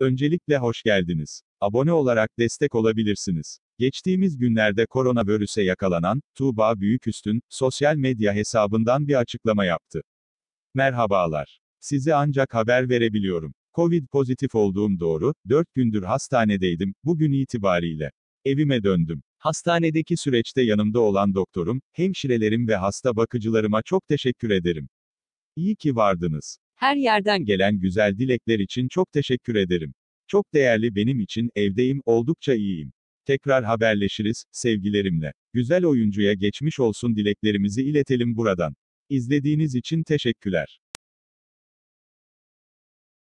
Öncelikle hoş geldiniz. Abone olarak destek olabilirsiniz. Geçtiğimiz günlerde koronavirüse yakalanan Tuğba Büyüküstün sosyal medya hesabından bir açıklama yaptı. Merhabalar. Size ancak haber verebiliyorum. Covid pozitif olduğum doğru, 4 gündür hastanedeydim, bugün itibariyle. Evime döndüm. Hastanedeki süreçte yanımda olan doktorum, hemşirelerim ve hasta bakıcılarıma çok teşekkür ederim. İyi ki vardınız. Her yerden gelen güzel dilekler için çok teşekkür ederim. Çok değerli benim için, evdeyim, oldukça iyiyim. Tekrar haberleşiriz, sevgilerimle. Güzel oyuncuya geçmiş olsun dileklerimizi iletelim buradan. İzlediğiniz için teşekkürler.